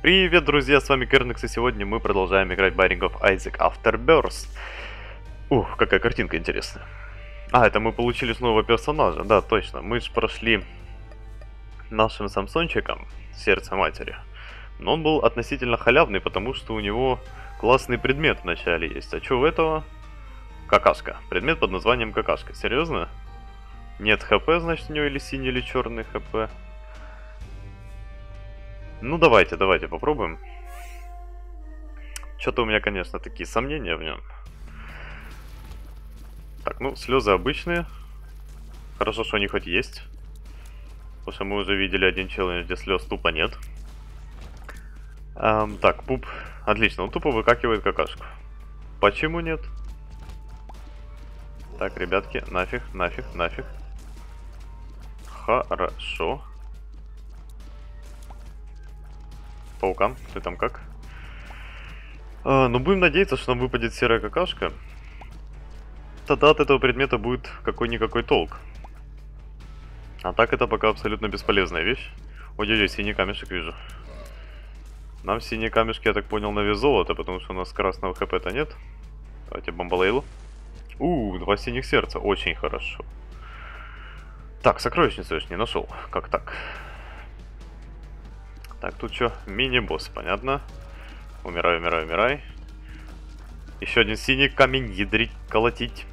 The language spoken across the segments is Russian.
Привет, друзья, с вами Кернекс, и сегодня мы продолжаем играть Binding of Isaac Afterbirth. Ух, какая картинка интересная. А, это мы получили снова персонажа, да, точно. Мы же прошли нашим Самсончиком, Сердце Матери. Но он был относительно халявный, потому что у него классный предмет в начале есть. А что у этого? Какашка. Предмет под названием какашка. Серьезно? Нет хп, значит, у него или синий, или черный хп. Ну, давайте, давайте попробуем. Что-то у меня, конечно, такие сомнения в нем. Так, ну, слезы обычные. Хорошо, что они хоть есть. Потому что мы уже видели один челлендж, где слез тупо нет. Эм, так, пуп. Отлично, он тупо выкакивает какашку. Почему нет? Так, ребятки, нафиг, нафиг, нафиг. Хорошо. Паукан, ты там как? А, ну, будем надеяться, что нам выпадет серая какашка. Тогда от этого предмета будет какой-никакой толк. А так это пока абсолютно бесполезная вещь. Ой-ой-ой, синий камешек вижу. Нам синие камешки, я так понял, на вес золота, потому что у нас красного хп-то нет. Давайте бомбалейлу. У, два синих сердца, очень хорошо. Так, сокровищницу я ж не нашел. Как так? Так, тут что? Мини-босс, понятно. Умирай, умирай, умирай. Еще один синий камень ядрить, колотить.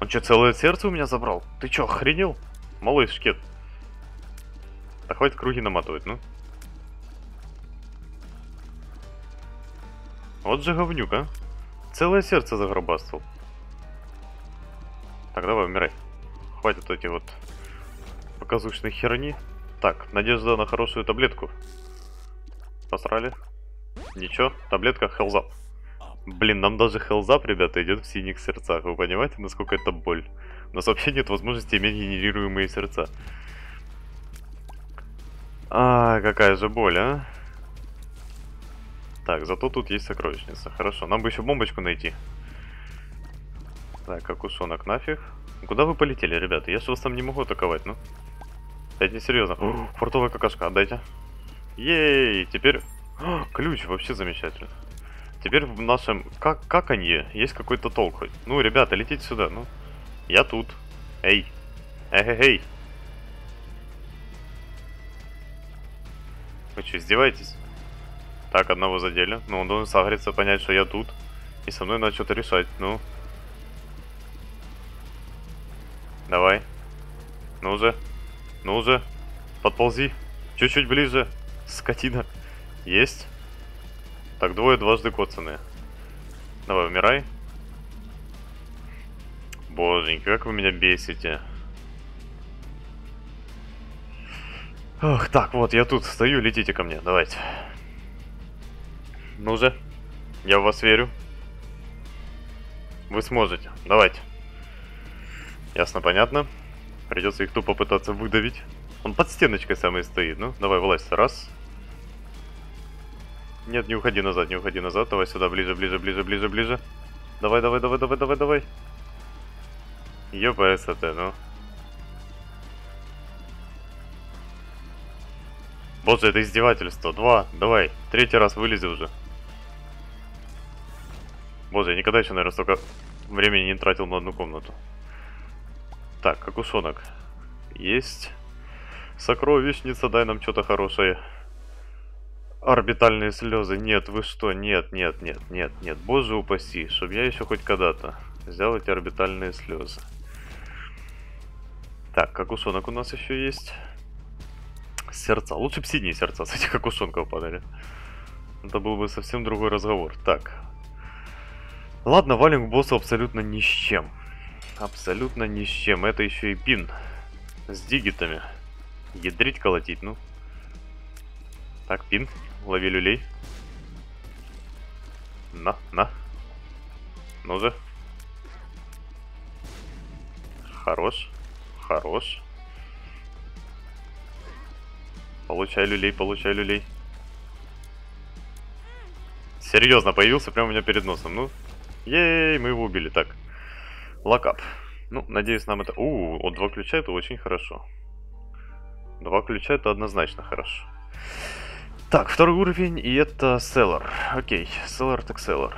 Он что, целое сердце у меня забрал? Ты что, охренел? Малый шкет. Да хватит круги наматывать, ну. Вот же говнюк, а. Целое сердце загробаствовал. Так, давай, умирай. Хватит эти вот показушной херни. Так, надежда на хорошую таблетку. Посрали. Ничего, таблетка хелзап. Блин, нам даже хелзап, ребята, идет в синих сердцах. Вы понимаете, насколько это боль? У нас вообще нет возможности иметь генерируемые сердца. А, какая же боль, а? Так, зато тут есть сокровищница. Хорошо, нам бы еще бомбочку найти. Так, окушонок нафиг. Куда вы полетели, ребята? Я же вас там не могу атаковать, ну. Это не серьезно. Фартовая какашка, отдайте. Ей, теперь... О, ключ, вообще замечательно. Теперь в нашем... Как, как они? Есть какой-то толк хоть? Ну, ребята, летите сюда, ну. Я тут. Эй. Эй, эй, эй. Вы что, издеваетесь? Так, одного задели. Ну, он должен сагриться, понять, что я тут. И со мной надо что-то решать, ну. Давай. Ну же. Ну уже, подползи. Чуть-чуть ближе. Скотина. Есть. Так, двое дважды коцаные. Давай, умирай. Боженька, как вы меня бесите. Ох, так, вот, я тут стою, летите ко мне, давайте. Ну же, я в вас верю. Вы сможете, давайте. Ясно, понятно. Придется их тупо пытаться выдавить. Он под стеночкой самый стоит. Ну, давай, вылазь. Раз. Нет, не уходи назад, не уходи назад. Давай сюда, ближе, ближе, ближе, ближе, ближе. Давай, давай, давай, давай, давай, давай. ЕПСТ, ну. Боже, это издевательство. Два, давай. Третий раз вылези уже. Боже, я никогда еще, наверное, столько времени не тратил на одну комнату. Так, какушонок. Есть. Сокровищница, дай нам что-то хорошее. Орбитальные слезы. Нет, вы что? Нет, нет, нет, нет, нет. Боже упаси, чтобы я еще хоть когда-то взял эти орбитальные слезы. Так, какушонок у нас еще есть. Сердца. Лучше бы синие сердца с этих какушонков падали. Это был бы совсем другой разговор. Так. Ладно, валим к боссу абсолютно ни с чем. Абсолютно ни с чем. Это еще и пин. С дигитами. Ядрить колотить, ну. Так, пин. Лови люлей. На, на. Ну же. Хорош. Хорош. Получай люлей, получай люлей. Серьезно, появился прямо у меня перед носом. Ну, ей, мы его убили. Так, Локап. Ну, надеюсь, нам это... У, вот два ключа это очень хорошо. Два ключа это однозначно хорошо. Так, второй уровень, и это селлер. Окей, селлер так селлер.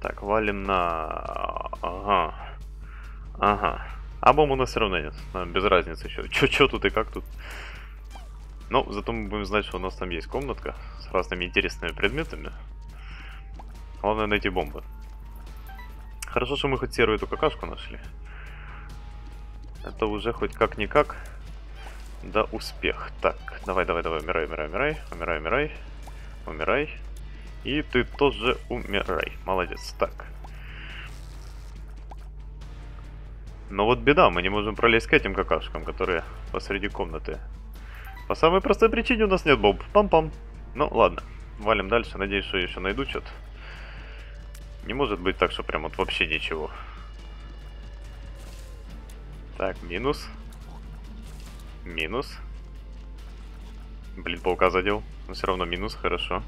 Так, валим на... Ага. Ага. А бомб у нас все равно нет. Нам без разницы еще. Че, че тут и как тут. Но зато мы будем знать, что у нас там есть комнатка с разными интересными предметами. Главное найти бомбы. Хорошо, что мы хоть серую эту какашку нашли. Это уже хоть как-никак. Да, успех. Так, давай, давай, давай, умирай, умирай, умирай, умирай, умирай, умирай. И ты тоже умирай. Молодец. Так. Но вот беда, мы не можем пролезть к этим какашкам, которые посреди комнаты. По самой простой причине у нас нет бомб. Пам-пам. Ну, ладно. Валим дальше. Надеюсь, что еще найду что-то. Не может быть так, что прям вот вообще ничего. Так, минус. Минус. Блин, паука задел. Но все равно минус, хорошо.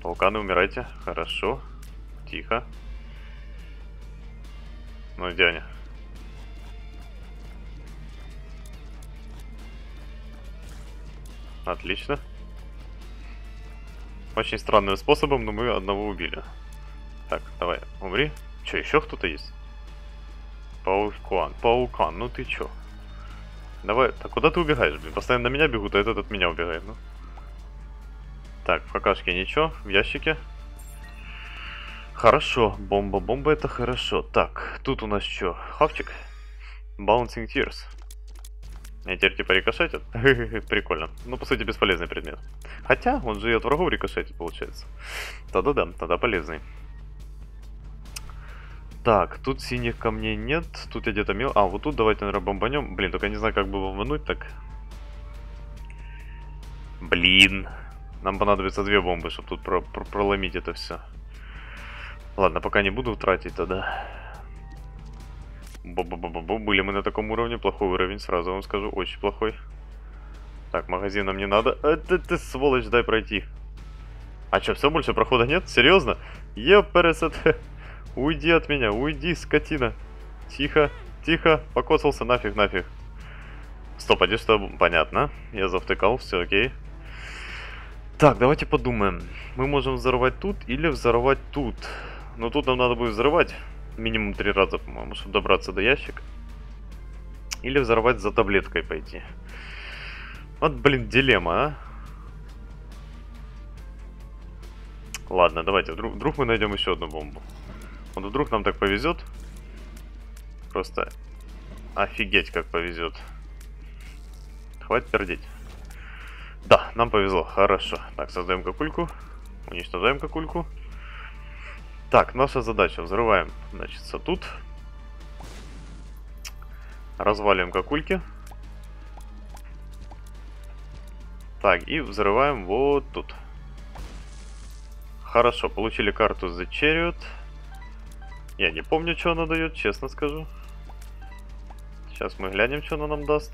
Пауканы, умирайте. Хорошо. Тихо. Ну, дядя. Отлично. Очень странным способом, но мы одного убили. Так, давай, умри. Че, еще кто-то есть? Паукан, паукан, ну ты чё? Давай, так куда ты убегаешь, блин? Постоянно на меня бегут, а этот от меня убегает, ну. Так, в какашке ничего, в ящике. Хорошо, бомба, бомба это хорошо. Так, тут у нас что? Хавчик? Bouncing Tears. И теперь типа рикошетит? Прикольно. Ну, по сути, бесполезный предмет. Хотя, он же и от врагов рикошетит, получается. Тогда да, тогда полезный. Так, тут синих камней нет. Тут я где-то мел... А, вот тут давайте, наверное, бомбанем. Блин, только не знаю, как бы бомбануть так. Блин. Нам понадобится две бомбы, чтобы тут про про проломить это все. Ладно, пока не буду тратить тогда. Бу-бу-бу-бу. Были мы на таком уровне. Плохой уровень, сразу вам скажу. Очень плохой. Так, магазин нам не надо. А, ты, сволочь, дай пройти. А что, все, больше прохода нет? Серьезно? Епересет. Уйди от меня, уйди, скотина. Тихо, тихо, покосался, нафиг, нафиг. Стоп, а что? Понятно. Я завтыкал, все окей. Так, давайте подумаем. Мы можем взорвать тут или взорвать тут. Но тут нам надо будет взрывать минимум три раза, по-моему, чтобы добраться до ящика. Или взорвать за таблеткой пойти. Вот, блин, дилемма, а. Ладно, давайте, вдруг, вдруг мы найдем еще одну бомбу. Вот вдруг нам так повезет. Просто офигеть как повезет. Хватит пердеть. Да, нам повезло, хорошо. Так, создаем какульку. Уничтожаем какульку. Так, наша задача. Взрываем, значит, тут. Развалим какульки. Так, и взрываем вот тут. Хорошо, получили карту The Chariot. Я не помню, что она дает, честно скажу. Сейчас мы глянем, что она нам даст.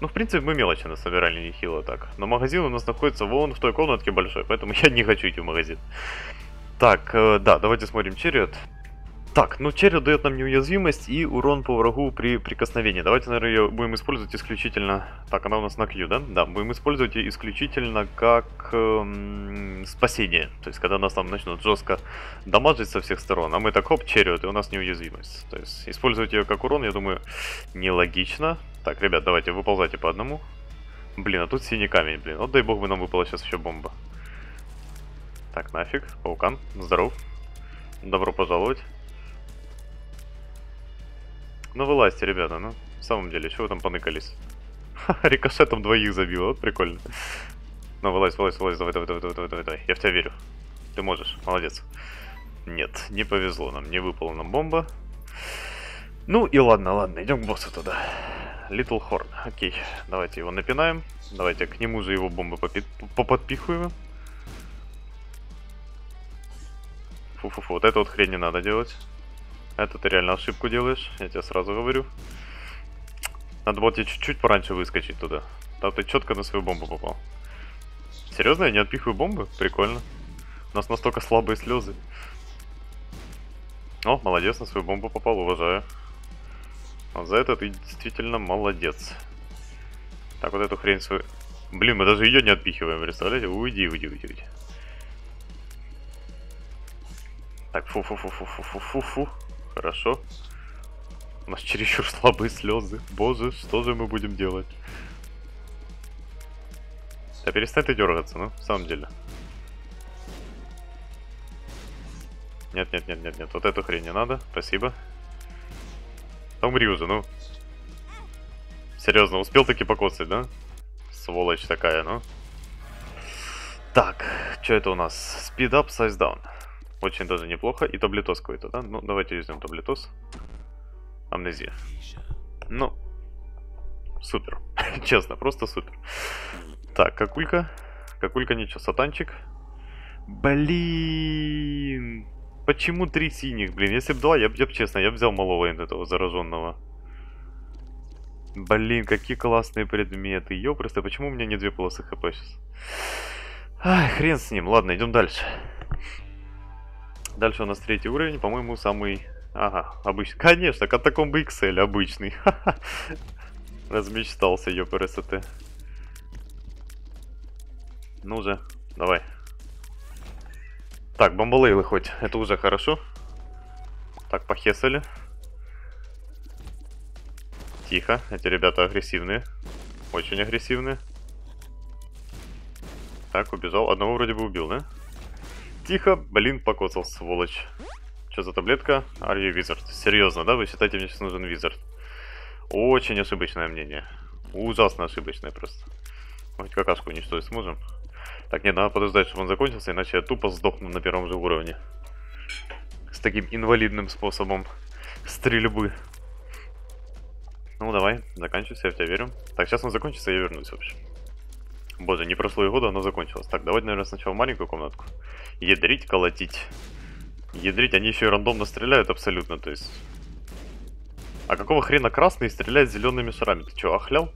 Ну, в принципе, мы мелочи насобирали нехило так. Но магазин у нас находится вон в той комнатке большой, поэтому я не хочу идти в магазин. Так, э, да, давайте смотрим черед. Так, ну черри дает нам неуязвимость и урон по врагу при прикосновении. Давайте, наверное, ее будем использовать исключительно... Так, она у нас на Q, да? Да, будем использовать ее исключительно как эм, спасение. То есть, когда нас там начнут жестко дамажить со всех сторон, а мы так хоп, черриот, и у нас неуязвимость. То есть, использовать ее как урон, я думаю, нелогично. Так, ребят, давайте, выползайте по одному. Блин, а тут синий камень, блин. Вот дай бог бы нам выпала сейчас еще бомба. Так, нафиг, паукан, здоров. Добро пожаловать. Ну вылазьте, ребята, ну, в самом деле, чего вы там поныкались? Рикошетом двоих забил, вот прикольно. Ну, вылазь, вылазь, вылазь, давай, давай, давай, давай, давай, давай, я в тебя верю. Ты можешь, молодец. Нет, не повезло нам, не выпала нам бомба. Ну и ладно, ладно, идем к боссу туда. Little Horn, окей, давайте его напинаем. Давайте к нему же его бомбы поподпихиваем. Фу-фу-фу, вот это вот хрень не надо делать. Это ты реально ошибку делаешь, я тебе сразу говорю. Надо было тебе чуть-чуть пораньше выскочить туда. Там ты четко на свою бомбу попал. Серьезно, я не отпихиваю бомбы? Прикольно. У нас настолько слабые слезы. О, молодец, на свою бомбу попал, уважаю. Вот за это ты действительно молодец. Так, вот эту хрень свою... Блин, мы даже ее не отпихиваем, представляете? Уйди, уйди, уйди, уйди. Так, фу-фу-фу-фу-фу-фу-фу. Хорошо. У нас чересчур слабые слезы. Боже, что же мы будем делать? Да перестань ты дергаться, ну, в самом деле. Нет, нет, нет, нет, нет. Вот эту хрень не надо. Спасибо. Умри уже, ну. Серьезно, успел таки покоцать, да? Сволочь такая, ну. Так, что это у нас? Speed up, size down. Очень даже неплохо. И таблетос какой-то, да? Ну, давайте возьмем таблетос. Амнезия. Ну, супер. Честно, просто супер. Так, какулька. Какулька ничего, сатанчик. Блин. Почему три синих, блин? Если бы два, я бы, честно, я бы взял малого этого зараженного. Блин, какие классные предметы. Ёпресто, почему у меня не две полосы хп сейчас? Ай, хрен с ним. Ладно, идем дальше. Дальше у нас третий уровень, по-моему, самый... Ага, обычный. Конечно, катакомбы XL, обычный. Размечтался, ёпрст. Ну же, давай. Так, бомбалейлы хоть. Это уже хорошо. Так, похесали. Тихо, эти ребята агрессивные. Очень агрессивные. Так, убежал. Одного вроде бы убил, да? Тихо, блин, покоцал, сволочь. Что за таблетка? Are you wizard? Серьезно, да? Вы считаете, мне сейчас нужен визард? Очень ошибочное мнение. Ужасно ошибочное просто. Хоть какашку уничтожить сможем. Так, нет, надо подождать, чтобы он закончился, иначе я тупо сдохну на первом же уровне. С таким инвалидным способом стрельбы. Ну, давай, заканчивайся, я в тебя верю. Так, сейчас он закончится, я вернусь вообще. Боже, не прошло и года, оно закончилось. Так, давайте, наверное, сначала маленькую комнатку. Ядрить, колотить. Ядрить, они еще и рандомно стреляют абсолютно, то есть... А какого хрена красный стреляет зелеными шарами? Ты что, охлял?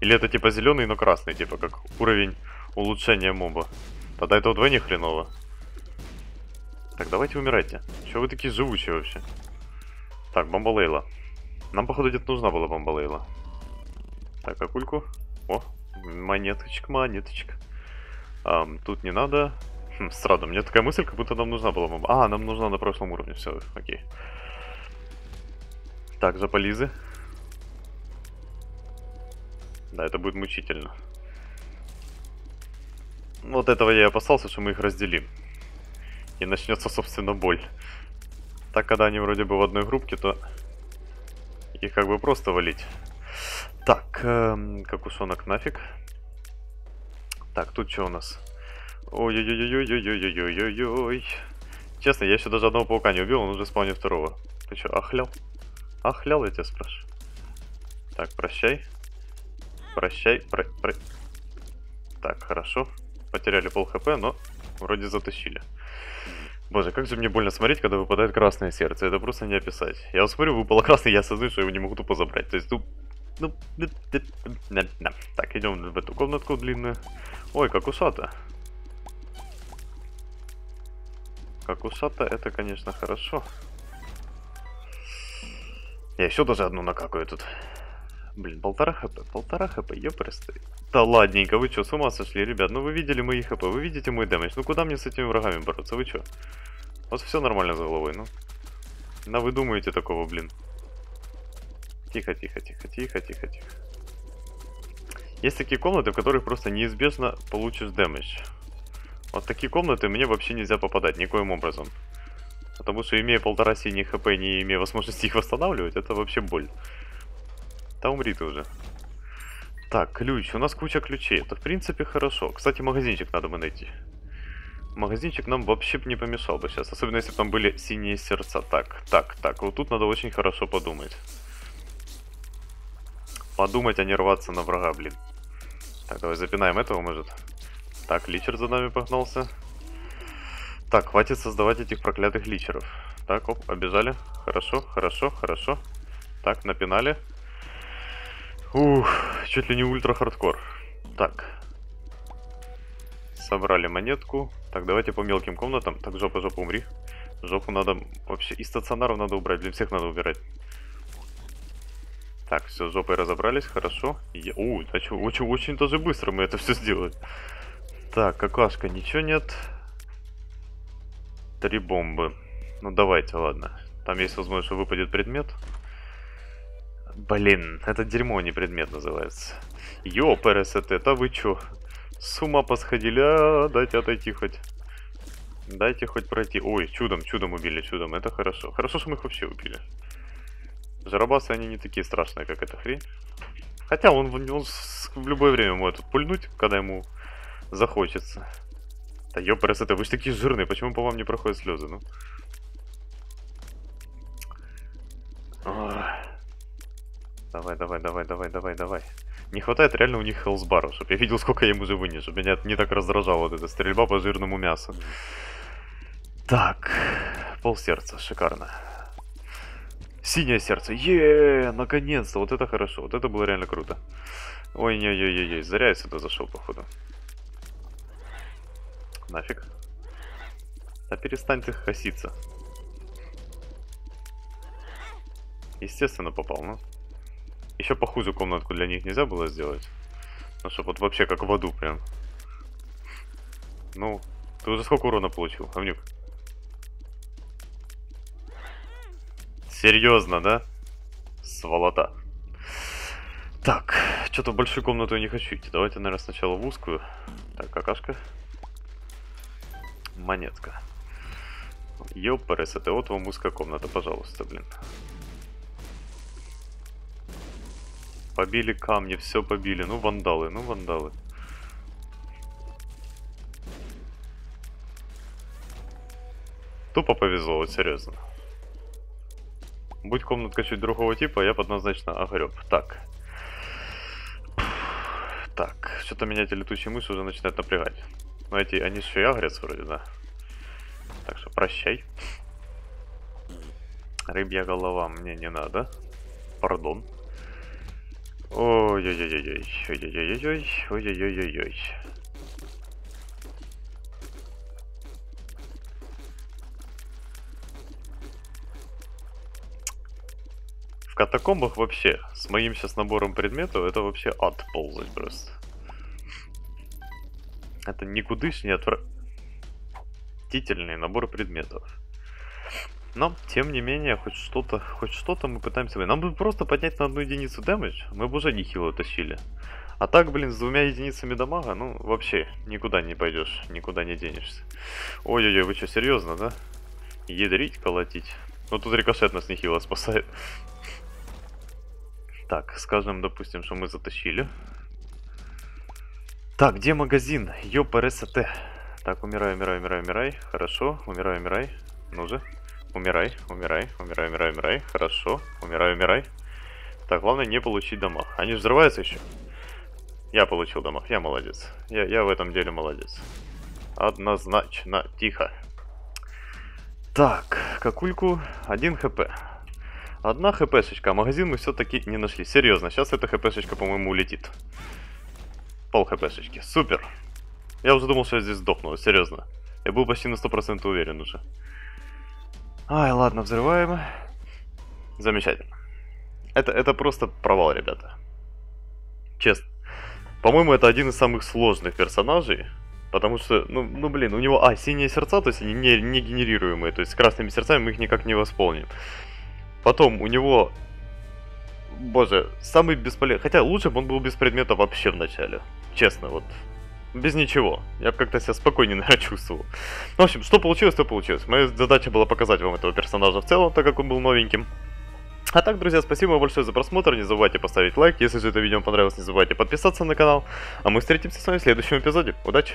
Или это типа зеленый, но красный, типа как уровень улучшения моба? Тогда это вдвойне хреново. Так, давайте умирайте. Чего вы такие живучие вообще? Так, бомба Лейла. Нам, походу, где-то нужна была бомба Лейла. Так, акульку. О, монеточка, монеточка. Um, тут не надо. Хм, странно, мне такая мысль, как будто нам нужна была. А, нам нужна на прошлом уровне, все, окей. Так, заполизы. Да, это будет мучительно. Вот этого я и опасался, что мы их разделим. И начнется, собственно, боль. Так, когда они вроде бы в одной группке, то их как бы просто валить кокусонок эм, нафиг. Так, тут что у нас? Ой-ой-ой-ой-ой-ой-ой-ой. ой! Честно, я еще даже одного паука не убил, он уже спавнил второго. Ты что, охлял? Охлял, я тебя спрашиваю. Так, прощай. Прощай, про... про... Так, хорошо. Потеряли пол хп, но вроде затащили. Боже, как же мне больно смотреть, когда выпадает красное сердце. Это просто не описать. Я вот смотрю, выпало красное, я осознаю, что я его не могу тупо забрать. То есть, тут ну... Так, идем в эту комнатку длинную. Ой, как усата. Как усата, это, конечно, хорошо. Я еще даже одну накакаю тут. Блин, полтора хп, полтора хп, ёпресты. Да ладненько, вы что, с ума сошли, ребят? Ну вы видели мои хп, вы видите мой дэмэдж. Ну куда мне с этими врагами бороться, вы что? У вас все нормально за головой, ну. На вы думаете такого, блин. Тихо, тихо, тихо, тихо, тихо, тихо. Есть такие комнаты, в которых просто неизбежно получишь дэмэдж. Вот такие комнаты мне вообще нельзя попадать никоим образом. Потому что имея полтора синих хп, не имея возможности их восстанавливать, это вообще боль. Да умри ты уже. Так, ключ. У нас куча ключей. Это в принципе хорошо. Кстати, магазинчик надо бы найти. Магазинчик нам вообще не помешал бы сейчас. Особенно если бы там были синие сердца. Так, так, так. Вот тут надо очень хорошо подумать. Подумать, а не рваться на врага, блин. Так, давай запинаем этого, может. Так, личер за нами погнался. Так, хватит создавать этих проклятых личеров. Так, оп, обижали. Хорошо, хорошо, хорошо. Так, напинали. Ух, чуть ли не ультра хардкор. Так. Собрали монетку. Так, давайте по мелким комнатам. Так, жопа, жопа, умри. Жопу надо вообще... И стационаров надо убрать. Блин, всех надо убирать. Так, все, с жопой разобрались, хорошо. Я... Ой, а чё, очень, очень даже быстро мы это все сделали. Так, какашка, ничего нет. Три бомбы. Ну давайте, ладно. Там есть возможность, что выпадет предмет. Блин, это дерьмо, не предмет называется. Ё, ПРСТ, это вы чё? С ума посходили, а, дайте отойти хоть. Дайте хоть пройти. Ой, чудом, чудом убили, чудом, это хорошо. Хорошо, что мы их вообще убили. Жарабасы, они не такие страшные, как эта хрень. Хотя он, он в любое время может пульнуть, когда ему захочется. Да ёпрс, это вы же такие жирные, почему по вам не проходят слезы, ну? Давай, давай, давай, давай, давай, давай. Не хватает реально у них хелсбаров, чтобы я видел, сколько я им уже вынес, чтобы меня не так раздражала вот эта стрельба по жирному мясу. Так, пол сердца, шикарно. Синее сердце, е, наконец-то, вот это хорошо, вот это было реально круто. Ой, не, ой, ой, ой, зря я сюда зашел, походу. Нафиг. Да перестань ты хаситься. Естественно попал, ну. Еще похуже комнатку для них нельзя было сделать. Ну, чтобы вот вообще как в аду прям. Ну, ты уже сколько урона получил, Авнюк? Серьезно, да? Сволота. Так, что-то в большую комнату я не хочу идти. Давайте, наверное, сначала в узкую. Так, какашка. Монетка. Ёпарес, это вот вам узкая комната, пожалуйста, блин. Побили камни, все побили. Ну, вандалы, ну, вандалы. Тупо повезло, вот серьезно. Будь комнатка чуть другого типа, я бы однозначно огреб. Так. Так, что-то меня эти летучие мыши уже начинают напрягать. Ну эти, они еще и агрятся вроде, да. Так что прощай. Рыбья голова мне не надо. Пардон. Ой-ой-ой-ой. Катакомбах вообще, с моим сейчас набором предметов, это вообще ад ползать просто. Это никудышний отвратительный набор предметов. Но, тем не менее, хоть что-то, хоть что-то мы пытаемся... Нам бы просто поднять на одну единицу дэмэдж, мы бы уже нехило тащили. А так, блин, с двумя единицами дамага, ну, вообще, никуда не пойдешь, никуда не денешься. Ой-ой-ой, вы что, серьезно, да? Ядрить, колотить. Ну, тут рикошет нас нехило спасает. Так, скажем, допустим, что мы затащили. Так, где магазин? Ёпрст. Так, умирай, умирай, умирай, умирай. Хорошо, умирай, умирай. Ну же. Умирай, умирай, умирай, умирай, умирай. Хорошо. Умирай, умирай. Так, главное не получить дамаг. Они взрываются еще? Я получил дамаг, я молодец. Я, я в этом деле молодец. Однозначно. Тихо. Так, какульку. Один хп. Одна хпшечка, а магазин мы все-таки не нашли. Серьезно, сейчас эта хпшечка, по-моему, улетит. Пол хпшечки. Супер. Я уже думал, что я здесь сдохну, серьезно. Я был почти на 100% уверен уже. Ай, ладно, взрываем. Замечательно. Это, это просто провал, ребята. Честно. По-моему, это один из самых сложных персонажей. Потому что, ну, ну блин, у него, а, синие сердца, то есть они не, не генерируемые. То есть с красными сердцами мы их никак не восполним. Потом у него, боже, самый бесполезный... Хотя лучше бы он был без предмета вообще в начале. Честно, вот без ничего. Я как-то себя спокойнее, наверное, чувствовал. В общем, что получилось, то получилось. Моя задача была показать вам этого персонажа в целом, так как он был новеньким. А так, друзья, спасибо вам большое за просмотр, не забывайте поставить лайк, если же это видео понравилось, не забывайте подписаться на канал, а мы встретимся с вами в следующем эпизоде. Удачи!